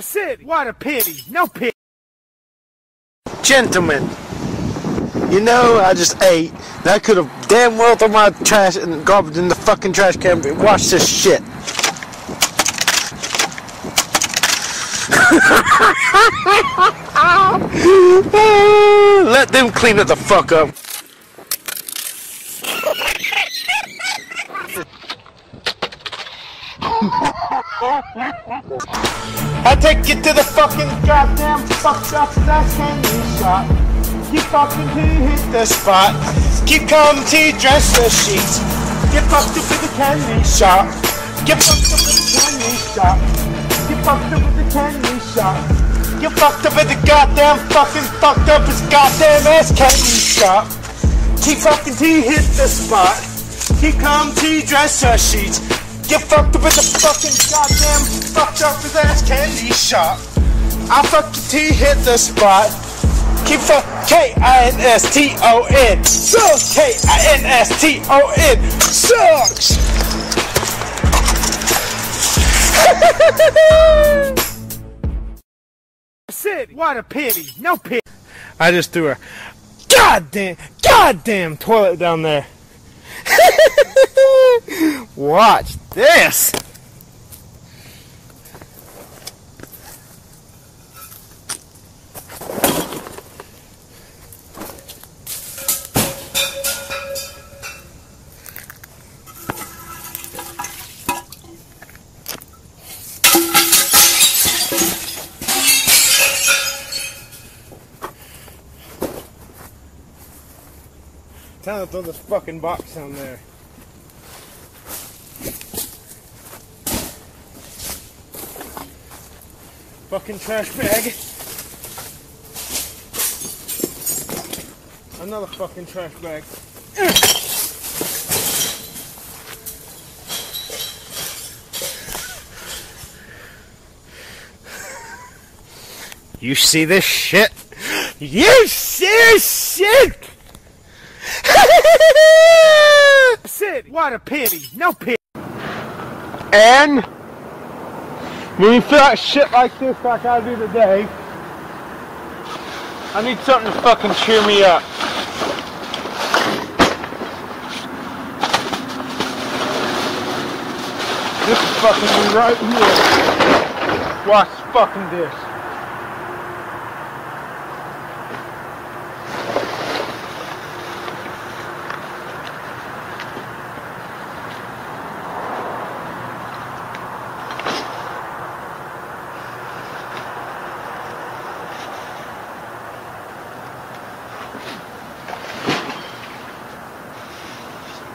Sid, what a pity. No pity. Gentlemen, you know I just ate. And I could have damn well thrown my trash and garbage in the fucking trash can. But watch this shit. Let them clean it the fuck up. I take you to the fucking goddamn fucked up ass candy shop. You fucking hit the spot. Keep coming to your dresser sheets. Get fucked up with the candy shop. Get fucked up with the candy shop. Get fucked up with the candy shop. Get fucked up with the goddamn fucking fucked up as goddamn ass candy shop. Keep fucking to hit the spot. Keep coming to your dresser sheets. Get fucked up with the fucking goddamn fucked up his ass candy shop. I'll fuck you till hit the spot. Keep fuck K I N S T O N. Sucks K I N S T O N. Sucks. Sid, what a pity. No pity. I just threw a goddamn goddamn toilet down there. Watch this. Time to throw this fucking box down there. Fucking trash bag. Another fucking trash bag. You see this shit? You see this shit? What a pity. No pity. And when you feel like shit like this, like I do today, I need something to fucking cheer me up. This is fucking right here. Watch fucking. This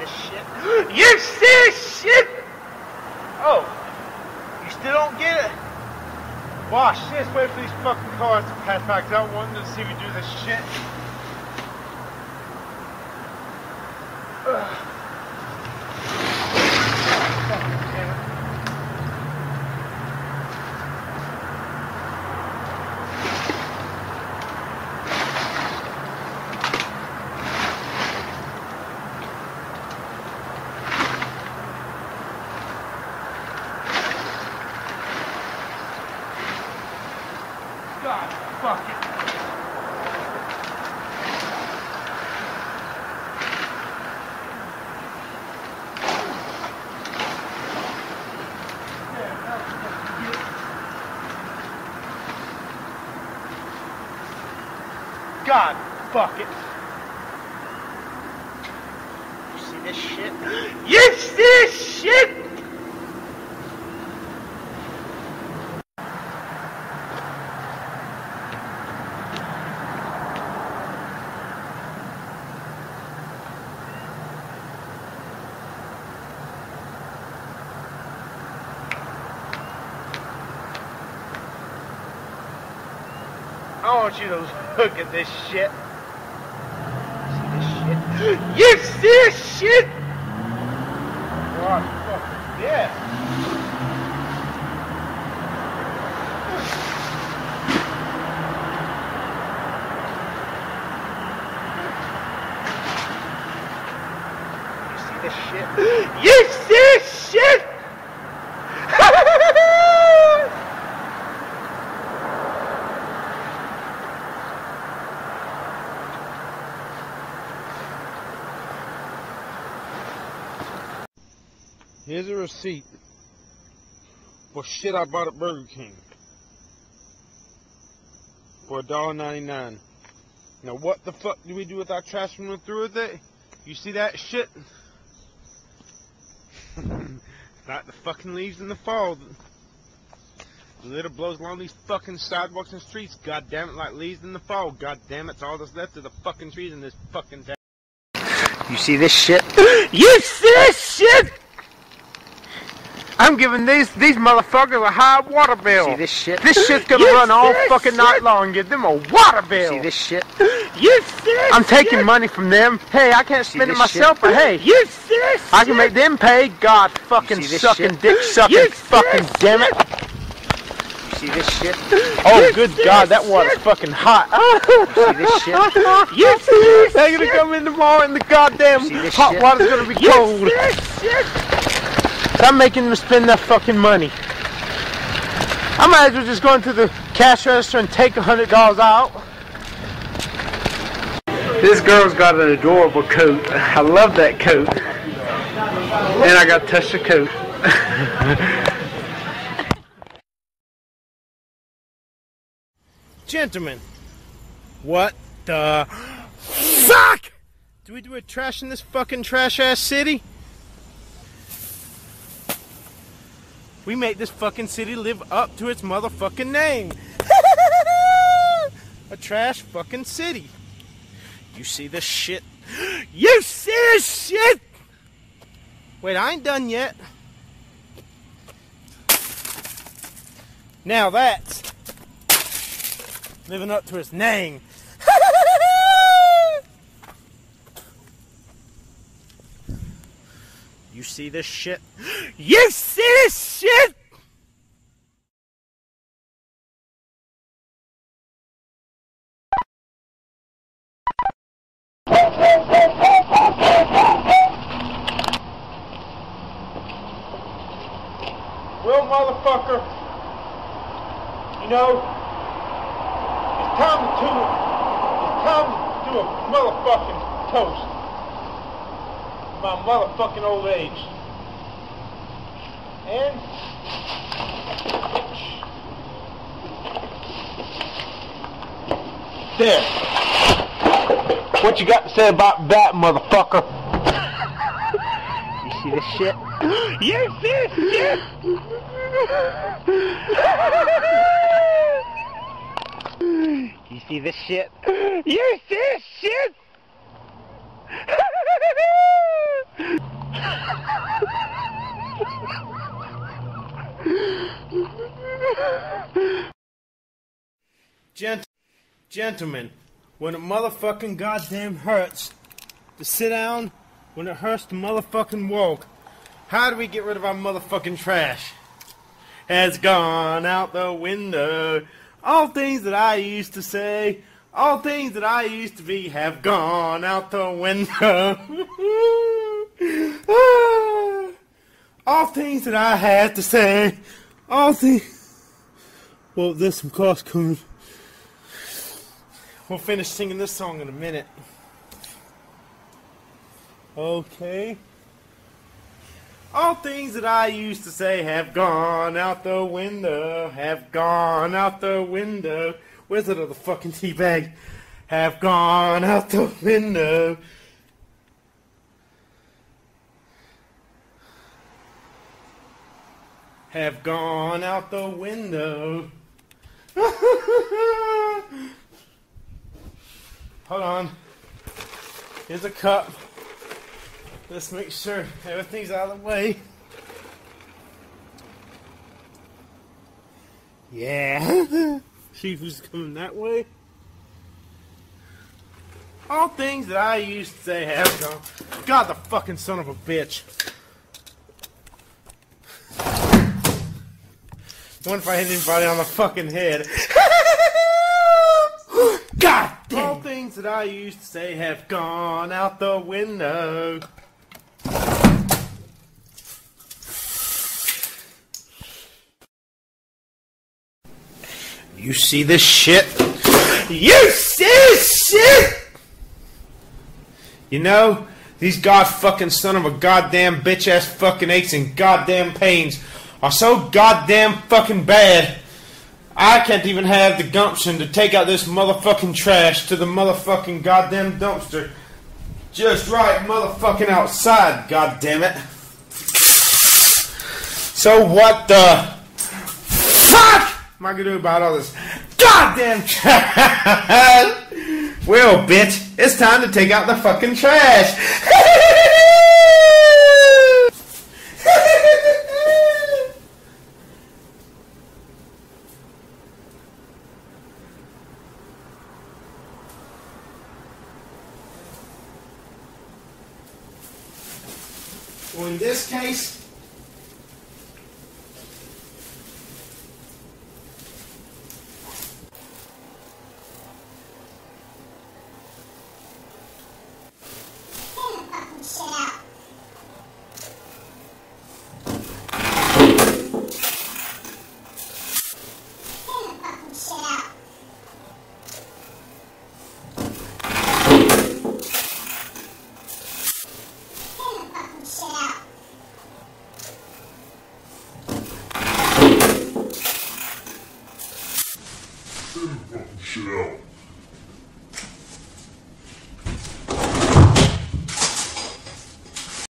shit. You see shit? Oh, you still don't get it? Watch this. Wait cars to I don't want them to see me do this shit. Ugh. Fucking damn it. It. God, it. You see this shit? You see this shit? I want you to look at this shit. See this shit? You see this shit? What fucking yeah. You see this shit? You see this shit? Here's a receipt for shit I bought at Burger King for $1.99. Now what the fuck do we do with our trash when we're through with it? You see that shit? like the fucking leaves in the fall. The litter blows along these fucking sidewalks and streets. God damn it, like leaves in the fall. God damn it, it's all that's left of the fucking trees in this fucking town. You see this shit? You see this shit? I'm giving these these motherfuckers a high water bill. See this shit? This shit's gonna run all fucking night long give them a water bill. See this shit? You see I'm taking money from them. Hey, I can't spend it this shit? myself, but hey, you this I can make them pay. God fucking sucking, dick sucking, You fucking damn it. Oh, you see this shit? Oh, good God, that water's fucking hot. See this shit? You see this They're gonna come in tomorrow and the goddamn hot shit? water's gonna be cold. I'm making them spend that fucking money. I might as well just go into the cash register and take a hundred dollars out. This girl's got an adorable coat. I love that coat. And I got to touch the coat. Gentlemen, what the fuck? Do we do a trash in this fucking trash ass city? We made this fucking city live up to its motherfucking name. a trash fucking city. You see this shit? You see this shit? Wait, I ain't done yet. Now that's living up to its name. you see this shit? You see this shit? Well, motherfucker, you know, it's time to it's time to do a motherfucking toast. My motherfucking old age. And there. What you got to say about that, motherfucker? You see this shit? You see shit? You see this shit? You see shit? Gent- gentlemen, when it motherfucking goddamn hurts to sit down, when it hurts to motherfucking walk, how do we get rid of our motherfucking trash? Has gone out the window. All things that I used to say, all things that I used to be have gone out the window. Ah. all things that I had to say, all things. Well, there's some cars coming. We'll finish singing this song in a minute. Okay. All things that I used to say have gone out the window, have gone out the window. Where's that other fucking tea bag? Have gone out the window. Have gone out the window. Hold on. Here's a cup. Let's make sure everything's out of the way. Yeah. See who's coming that way. All things that I used to say have gone. God, the fucking son of a bitch. Wonder if I hit anybody on the fucking head. God damn. All things that I used to say have gone out the window. You see this shit? You see this shit? You know, These god fucking son of a goddamn bitch ass fucking aches and goddamn pains are so goddamn fucking bad. I can't even have the gumption to take out this motherfucking trash to the motherfucking goddamn dumpster. Just right motherfucking outside, goddamn it. So what the fuck am I gonna do about all this goddamn trash? Well, bitch, it's time to take out the fucking trash. well, in this case,